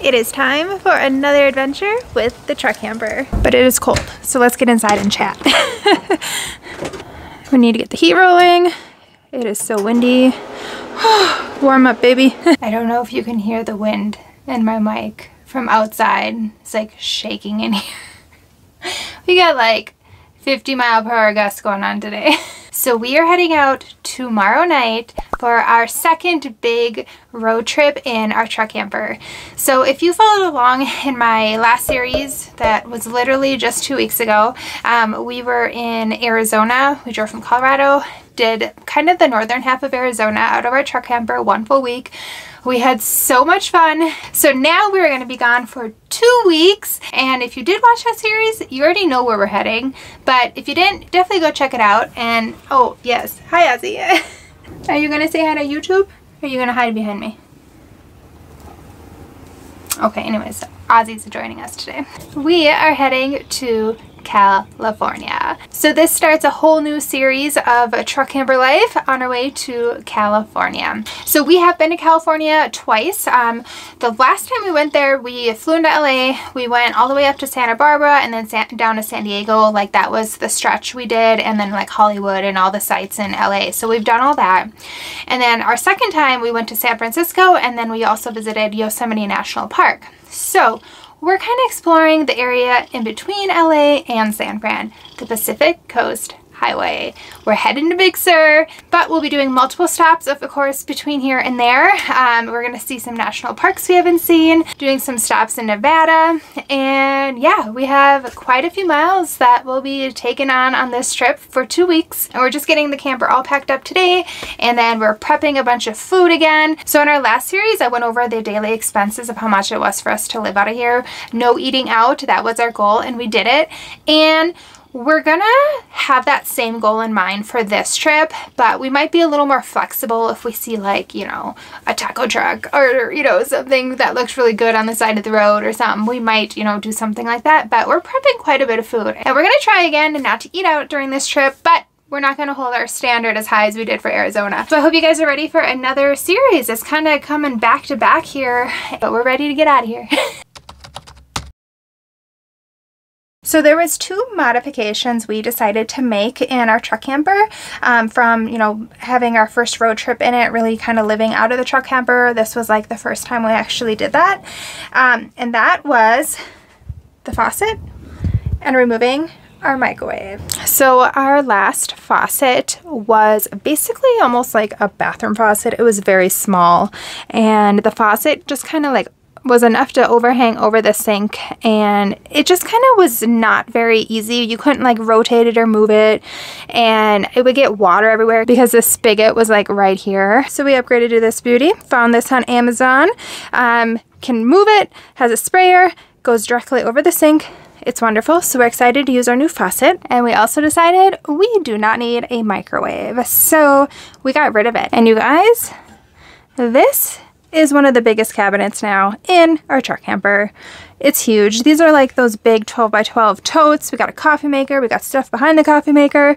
It is time for another adventure with the truck camper. But it is cold, so let's get inside and chat. we need to get the heat rolling. It is so windy. Warm up, baby. I don't know if you can hear the wind in my mic from outside. It's like shaking in here. we got like 50 mile per hour gusts going on today. So we are heading out tomorrow night for our second big road trip in our truck camper. So if you followed along in my last series that was literally just two weeks ago, um, we were in Arizona. We drove from Colorado, did kind of the northern half of Arizona out of our truck camper one full week. We had so much fun. So now we're going to be gone for two weeks. And if you did watch that series, you already know where we're heading. But if you didn't, definitely go check it out. And oh, yes. Hi, Ozzy. Are you going to say hi to YouTube? Are you going to hide behind me? Okay, anyways, Ozzy's joining us today. We are heading to California. So this starts a whole new series of truck camper life on our way to California. So we have been to California twice. Um, the last time we went there, we flew into LA, we went all the way up to Santa Barbara and then down to San Diego. Like that was the stretch we did and then like Hollywood and all the sites in LA. So we've done all that. And then our second time we went to San Francisco and then we also visited Yosemite National Park. So we're kind of exploring the area in between LA and San Fran, the Pacific Coast Highway. We're heading to Big Sur, but we'll be doing multiple stops, of course, between here and there. Um, we're going to see some national parks we haven't seen, doing some stops in Nevada, and yeah, we have quite a few miles that we'll be taking on on this trip for two weeks. And we're just getting the camper all packed up today, and then we're prepping a bunch of food again. So in our last series, I went over the daily expenses of how much it was for us to live out of here. No eating out, that was our goal, and we did it. And we're gonna have that same goal in mind for this trip, but we might be a little more flexible if we see like, you know, a taco truck or, you know, something that looks really good on the side of the road or something. We might, you know, do something like that, but we're prepping quite a bit of food. And we're gonna try again and not to eat out during this trip, but we're not going to hold our standard as high as we did for Arizona. So I hope you guys are ready for another series. It's kind of coming back to back here, but we're ready to get out of here. So there was two modifications we decided to make in our truck camper um, from, you know, having our first road trip in it, really kind of living out of the truck camper. This was like the first time we actually did that. Um, and that was the faucet and removing our microwave. So our last faucet was basically almost like a bathroom faucet. It was very small and the faucet just kind of like was enough to overhang over the sink and it just kind of was not very easy. You couldn't like rotate it or move it and it would get water everywhere because the spigot was like right here. So we upgraded to this beauty. Found this on Amazon. Um, can move it, has a sprayer, goes directly over the sink. It's wonderful, so we're excited to use our new faucet. And we also decided we do not need a microwave, so we got rid of it. And you guys, this is one of the biggest cabinets now in our truck camper. It's huge. These are like those big 12 by 12 totes. We got a coffee maker. We got stuff behind the coffee maker.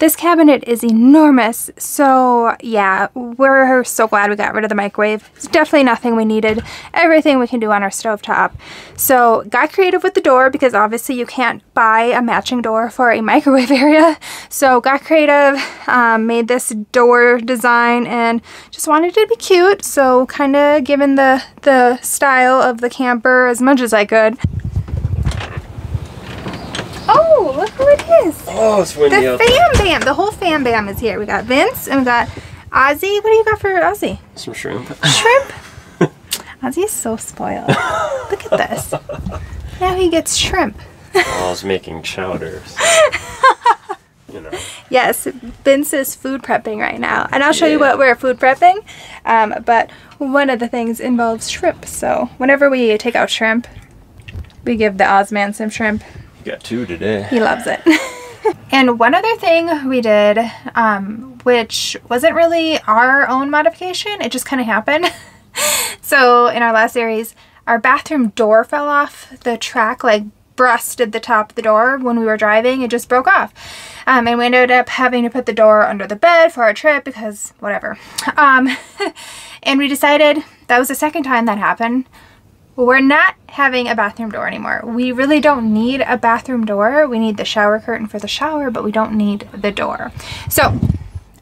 This cabinet is enormous, so yeah, we're so glad we got rid of the microwave. It's definitely nothing we needed. Everything we can do on our stove top. So got creative with the door because obviously you can't buy a matching door for a microwave area. So got creative, um, made this door design and just wanted it to be cute. So kind of given the, the style of the camper as much as I could. Oh, look who it is. Oh, it's windy The fam bam. The whole fam bam is here. We got Vince and we got Ozzy. What do you got for Ozzy? Some shrimp. Shrimp? Ozzy's so spoiled. look at this. Now he gets shrimp. I was making chowders. you know. Yes, Vince is food prepping right now. And I'll show yeah. you what we're food prepping. Um, but one of the things involves shrimp. So whenever we take out shrimp, we give the Ozman some shrimp. Got two today. He loves it. and one other thing we did, um, which wasn't really our own modification, it just kind of happened. so in our last series, our bathroom door fell off the track, like busted the top of the door when we were driving. It just broke off. Um, and we ended up having to put the door under the bed for our trip because whatever. Um, and we decided that was the second time that happened we're not having a bathroom door anymore. We really don't need a bathroom door. We need the shower curtain for the shower, but we don't need the door. So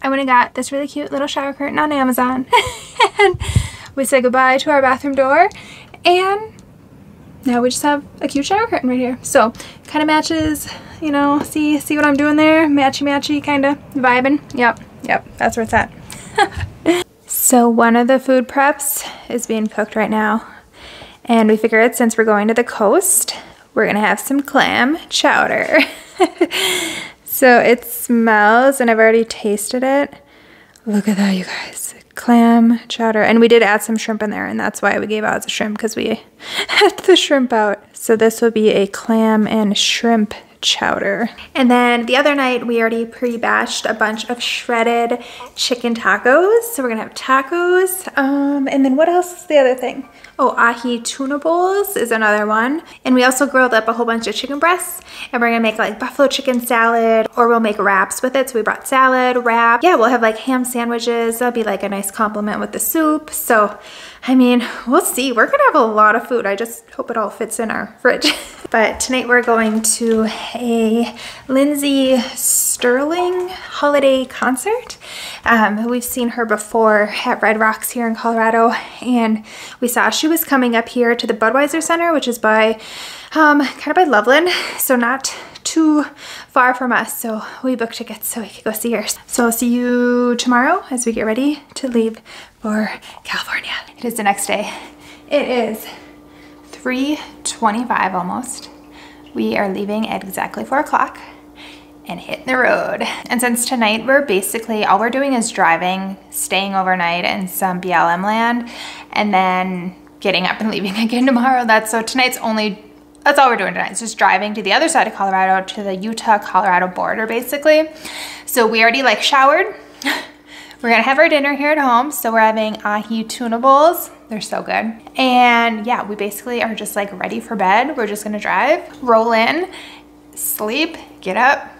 I went and got this really cute little shower curtain on Amazon. and we said goodbye to our bathroom door. And now we just have a cute shower curtain right here. So kind of matches, you know, see see what I'm doing there? Matchy matchy kind of vibing. Yep, yep, that's where it's at. so one of the food preps is being cooked right now. And we figured since we're going to the coast, we're gonna have some clam chowder. so it smells, and I've already tasted it. Look at that, you guys. Clam chowder. And we did add some shrimp in there, and that's why we gave out the shrimp, because we had the shrimp out. So this will be a clam and shrimp chowder. And then the other night we already pre-batched a bunch of shredded chicken tacos. So we're gonna have tacos. Um, and then what else is the other thing? Oh, ahi tuna bowls is another one. And we also grilled up a whole bunch of chicken breasts and we're gonna make like buffalo chicken salad or we'll make wraps with it. So we brought salad, wrap. Yeah, we'll have like ham sandwiches. That'll be like a nice compliment with the soup. So, I mean, we'll see. We're gonna have a lot of food. I just hope it all fits in our fridge. but tonight we're going to a Lindsey Stirling holiday concert. Um, we've seen her before at Red Rocks here in Colorado and we saw she was coming up here to the Budweiser Center, which is by um, kind of by Loveland, so not too far from us. So we booked tickets so we could go see her. So I'll see you tomorrow as we get ready to leave for California. It is the next day. It is 3.25 almost. We are leaving at exactly four o'clock and hitting the road. And since tonight we're basically, all we're doing is driving, staying overnight in some BLM land, and then getting up and leaving again tomorrow. That's so tonight's only, that's all we're doing tonight. It's just driving to the other side of Colorado, to the Utah-Colorado border basically. So we already like showered. We're gonna have our dinner here at home. So we're having ahi tuna bowls. They're so good. And yeah, we basically are just like ready for bed. We're just gonna drive, roll in, sleep, get up,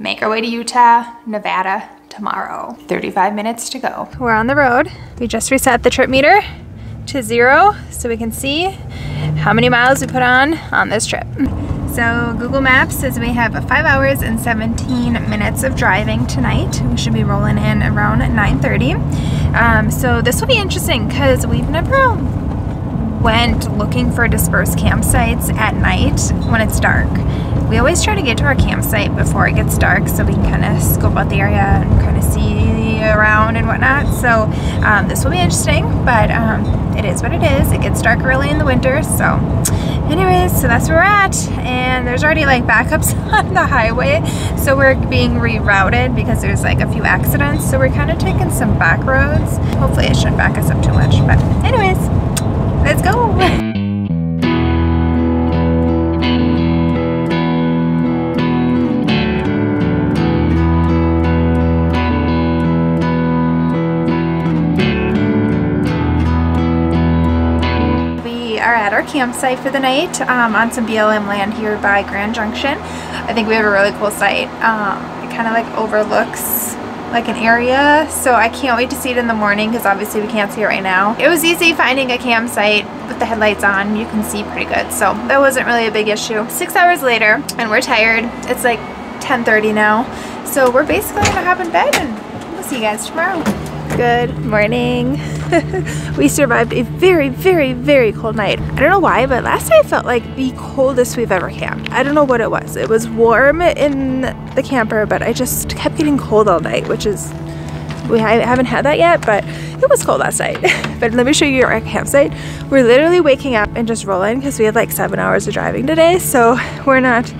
make our way to Utah, Nevada tomorrow. 35 minutes to go. We're on the road. We just reset the trip meter to zero so we can see how many miles we put on on this trip. So Google Maps says we have 5 hours and 17 minutes of driving tonight. We should be rolling in around 9.30. Um, so this will be interesting because we've never went looking for dispersed campsites at night when it's dark. We always try to get to our campsite before it gets dark so we can kind of scope out the area and kind of see around and whatnot. So um, this will be interesting, but um, it is what it is. It gets dark early in the winter, so anyways, so that's where we're at. And there's already like backups on the highway, so we're being rerouted because there's like a few accidents. So we're kind of taking some back roads. Hopefully it shouldn't back us up too much, but anyways, Let's go! campsite for the night um, on some BLM land here by Grand Junction. I think we have a really cool site. Um, it kind of like overlooks like an area so I can't wait to see it in the morning because obviously we can't see it right now. It was easy finding a campsite with the headlights on you can see pretty good so that wasn't really a big issue. Six hours later and we're tired it's like 10:30 now so we're basically gonna hop in bed and we'll see you guys tomorrow. Good morning. we survived a very, very, very cold night. I don't know why, but last night felt like the coldest we've ever camped. I don't know what it was. It was warm in the camper, but I just kept getting cold all night, which is, we haven't had that yet, but it was cold last night. but let me show you our campsite. We're literally waking up and just rolling because we had like seven hours of driving today, so we're not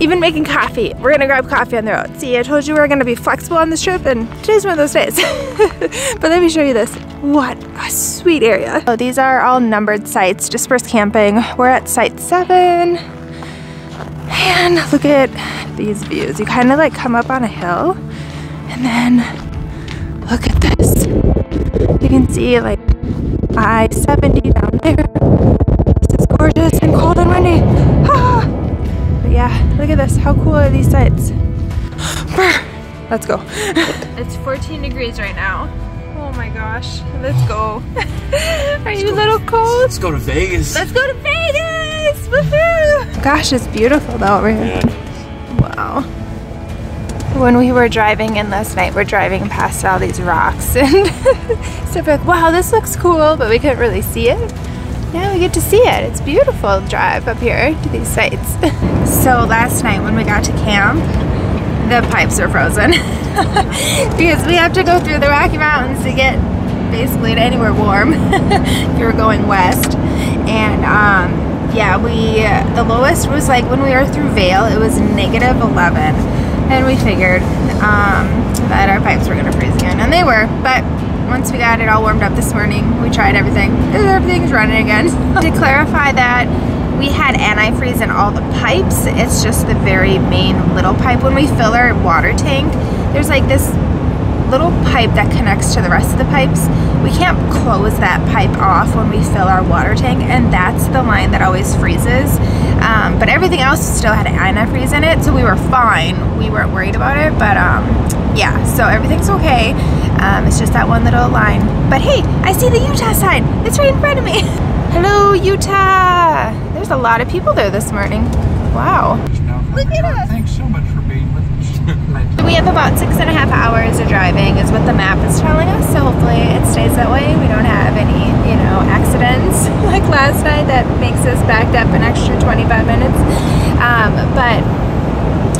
even making coffee. We're gonna grab coffee on the road. See, I told you we are gonna be flexible on this trip and today's one of those days. but let me show you this. What a sweet area. So these are all numbered sites, dispersed camping. We're at site seven. And look at these views. You kind of like come up on a hill and then look at this. You can see like I-70 down there. This is gorgeous and cold and windy. Ah! yeah, look at this. How cool are these sites? Let's go. it's 14 degrees right now. Oh my gosh. Let's go. Are you a little cold? Let's go to Vegas. Let's go to Vegas! Woohoo! Gosh, it's beautiful though over here. Wow. When we were driving in last night, we're driving past all these rocks and so we're like, wow, this looks cool, but we couldn't really see it. Now we get to see it. It's beautiful drive up here to these sites. so last night when we got to camp, the pipes are frozen because we have to go through the Rocky Mountains to get basically to anywhere warm if you're going west. And um, yeah, we the lowest was like when we were through Vail, it was negative 11, and we figured um, that our pipes were gonna freeze again, and they were. But once we got it all warmed up this morning, we tried everything. Everything's running again. to clarify that we had antifreeze in all the pipes. It's just the very main little pipe. When we fill our water tank, there's like this little pipe that connects to the rest of the pipes. We can't close that pipe off when we fill our water tank, and that's the line that always freezes. Um, but everything else still had antifreeze in it, so we were fine. We weren't worried about it, but um, yeah, so everything's okay. Um, it's just that one little line. But hey, I see the Utah sign. It's right in front of me. Hello, Utah. There's a lot of people there this morning. Wow. Look at us. Thanks so much for being with us. We have about six and a half hours of driving is what the map is telling us. So hopefully it stays that way. We don't have any, you know, accidents like last night that makes us backed up an extra 25 minutes. Um, but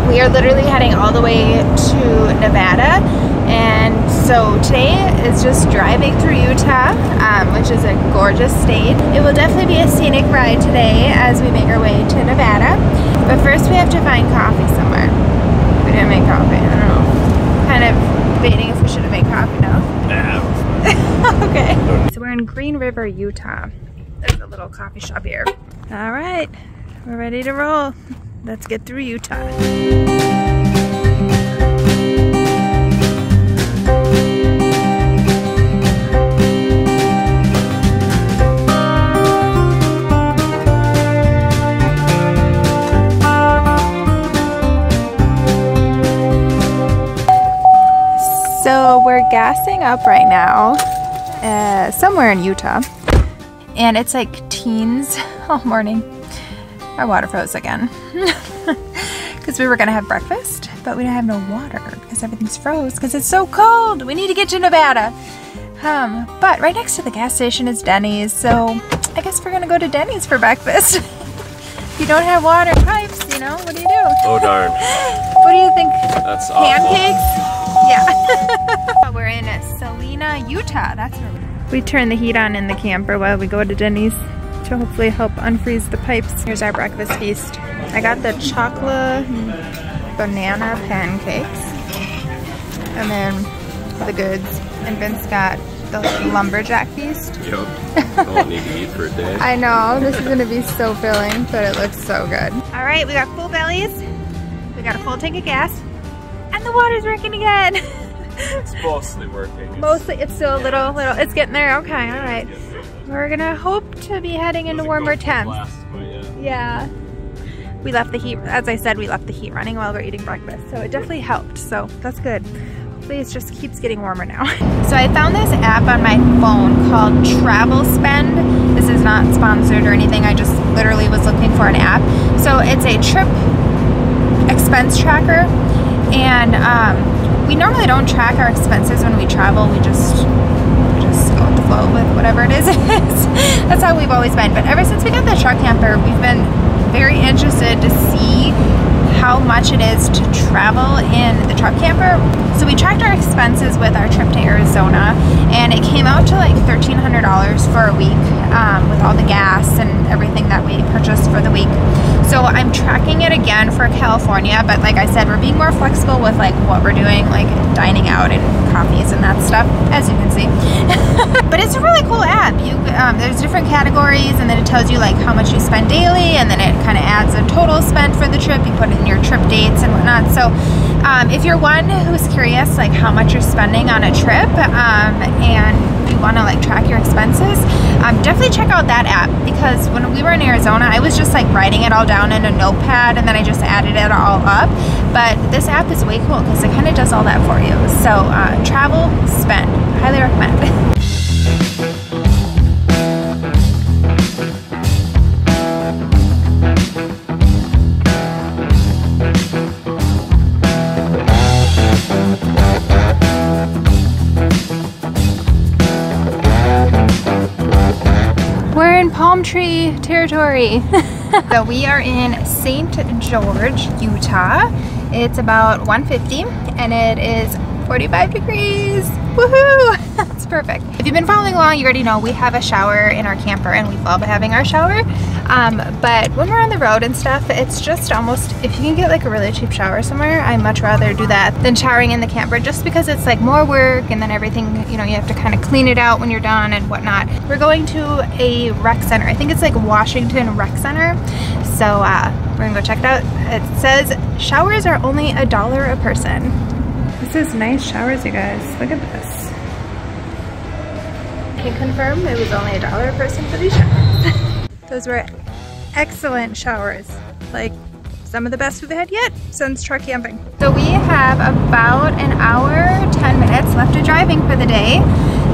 we are literally heading all the way to Nevada. And so today is just driving through Utah, um, which is a gorgeous state. It will definitely be a scenic ride today as we make our way to Nevada. But first we have to find coffee somewhere. We didn't make coffee, I don't know. Kind of debating if we should have made coffee now. Nah, okay. So we're in Green River, Utah. There's a little coffee shop here. All right, we're ready to roll. Let's get through Utah. So we're gassing up right now, uh, somewhere in Utah, and it's like teens all morning. Our water froze again because we were gonna have breakfast, but we don't have no water because everything's froze because it's so cold. We need to get to Nevada. Um, but right next to the gas station is Denny's, so I guess we're gonna go to Denny's for breakfast. if you don't have water pipes, you know, what do you do? oh darn. What do you think? That's awful. Pancakes? Yeah. we're in Salina, Utah. That's where we We turn the heat on in the camper while we go to Denny's to hopefully help unfreeze the pipes. Here's our breakfast feast. I got the chocolate banana pancakes. And then the goods. And Vince got the lumberjack feast. Yep. All I need to eat for a day. I know, this is gonna be so filling, but it looks so good. All right, we got full bellies. We got a full tank of gas. And the water's working again. It's mostly working. It's- Mostly, it's still a little, little, it's getting there. Okay, all right. We're gonna hope to be heading into warmer temps. blast, yeah. Yeah. We left the heat, as I said, we left the heat running while we're eating breakfast. So it definitely helped. So that's good. Hopefully it just keeps getting warmer now. so I found this app on my phone called Travel Spend. This is not sponsored or anything. I just literally was looking for an app. So it's a trip expense tracker. And um, we normally don't track our expenses when we travel. We just we just go with the flow with whatever it is. That's how we've always been. But ever since we got the truck camper, we've been very interested to see how much it is to travel in the truck camper. So we tracked our expenses with our trip to Arizona, and it came out to like $1,300 for a week um, with all the gas and everything that we purchased for the week. So I'm tracking it again for California, but like I said, we're being more flexible with like what we're doing, like dining out and coffees and that stuff, as you can see. but it's a really cool app. You um, there's different categories, and then it tells you like how much you spend daily, and then it kind of adds a total spend for the trip. You put in your trip dates and whatnot. So um, if you're one who's curious, like how much you're spending on a trip, um, and you you want to like track your expenses, um, definitely check out that app because when we were in Arizona, I was just like writing it all down in a notepad and then I just added it all up. But this app is way cool because it kind of does all that for you. So uh, travel, spend, highly recommend. palm tree territory. so we are in St. George, Utah. It's about 150 and it is 45 degrees. Woohoo! That's perfect. If you've been following along, you already know we have a shower in our camper and we love having our shower. Um, but when we're on the road and stuff, it's just almost, if you can get like a really cheap shower somewhere, I much rather do that than showering in the camper just because it's like more work and then everything, you know, you have to kind of clean it out when you're done and whatnot. We're going to a rec center. I think it's like Washington Rec Center. So uh, we're gonna go check it out. It says showers are only a dollar a person. This is nice showers, you guys. Look at this. Can confirm it was only a dollar a person for these showers. Those were excellent showers. Like some of the best we've had yet since truck camping. So we have about an hour, 10 minutes left of driving for the day.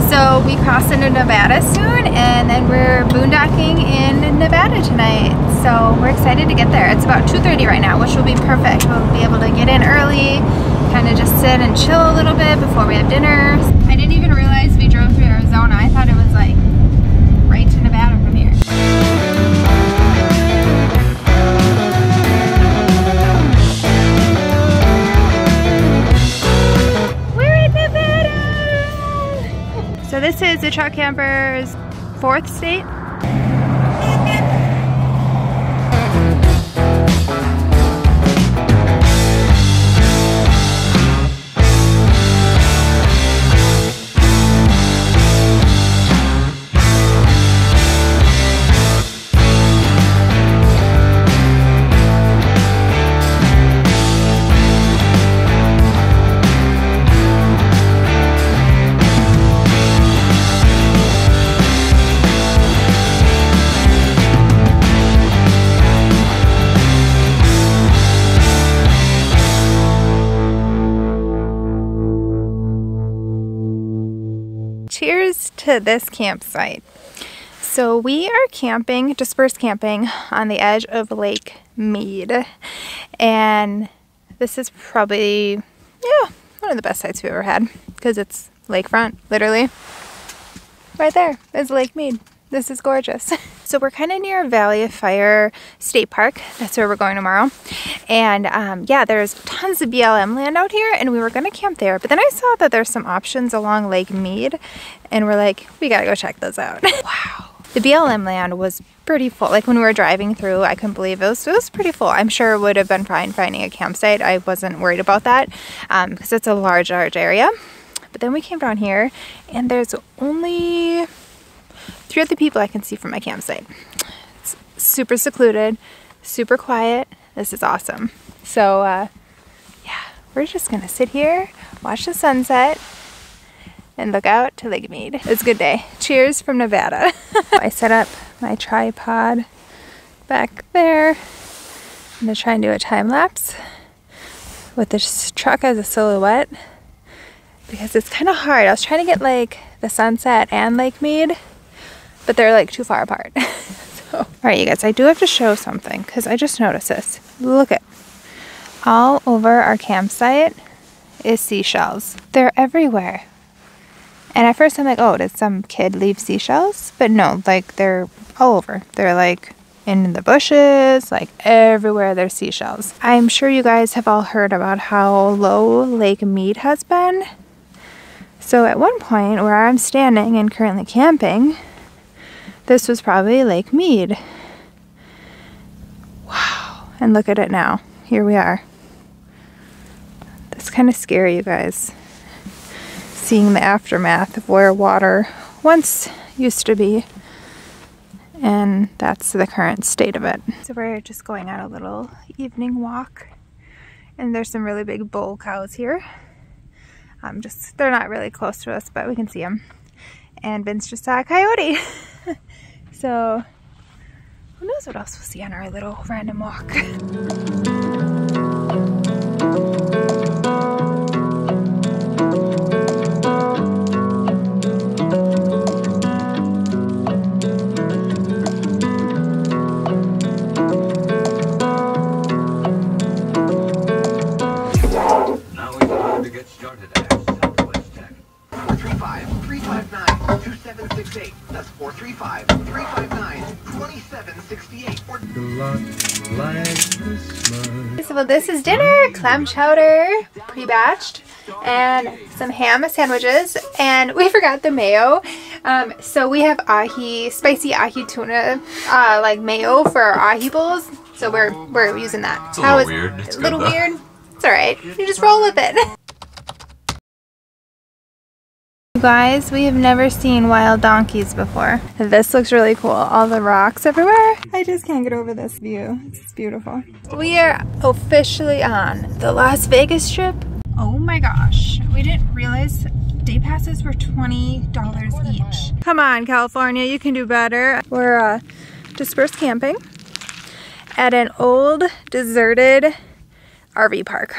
So we cross into Nevada soon and then we're boondocking in Nevada tonight. So we're excited to get there. It's about 2.30 right now, which will be perfect. We'll be able to get in early, kind of just sit and chill a little bit before we have dinner. I didn't even realize we drove through Arizona. I thought it was like right to Nevada from here. We're in Nevada! So this is the truck camper's fourth state. Cheers to this campsite. So we are camping, dispersed camping on the edge of Lake Mead. And this is probably, yeah, one of the best sites we've ever had because it's lakefront, literally. Right there is Lake Mead. This is gorgeous. So we're kind of near Valley of Fire State Park. That's where we're going tomorrow. And um, yeah, there's tons of BLM land out here and we were going to camp there. But then I saw that there's some options along Lake Mead and we're like, we got to go check those out. wow. The BLM land was pretty full. Like when we were driving through, I couldn't believe it was, it was pretty full. I'm sure it would have been fine finding a campsite. I wasn't worried about that because um, it's a large, large area. But then we came down here and there's only three other people I can see from my campsite. It's super secluded, super quiet. This is awesome. So uh, yeah, we're just gonna sit here, watch the sunset, and look out to Lake Mead. It's a good day. Cheers from Nevada. I set up my tripod back there. I'm gonna try and do a time lapse with this truck as a silhouette because it's kind of hard. I was trying to get like the sunset and Lake Mead but they're like too far apart. so. All right, you guys, I do have to show something because I just noticed this. Look at all over our campsite is seashells. They're everywhere. And at first I'm like, oh, did some kid leave seashells? But no, like they're all over. They're like in the bushes, like everywhere there's seashells. I'm sure you guys have all heard about how low Lake Mead has been. So at one point where I'm standing and currently camping, this was probably Lake Mead. Wow. And look at it now. Here we are. That's kind of scary, you guys. Seeing the aftermath of where water once used to be. And that's the current state of it. So we're just going on a little evening walk. And there's some really big bull cows here. Um, just They're not really close to us, but we can see them and Vince just saw a coyote. so who knows what else we'll see on our little random walk. So this is dinner, clam chowder, pre-batched, and some ham sandwiches, and we forgot the mayo. Um, so we have ahi, spicy ahi tuna, uh, like mayo for our ahi bowls. So we're we're using that. It's a How little weird. It's a little good, weird. It's all right. You just roll with it. Guys, we have never seen wild donkeys before. This looks really cool. All the rocks everywhere. I just can't get over this view. It's beautiful. We are officially on the Las Vegas trip. Oh my gosh. We didn't realize day passes were $20 each. Come on, California, you can do better. We're uh, dispersed camping at an old deserted RV park.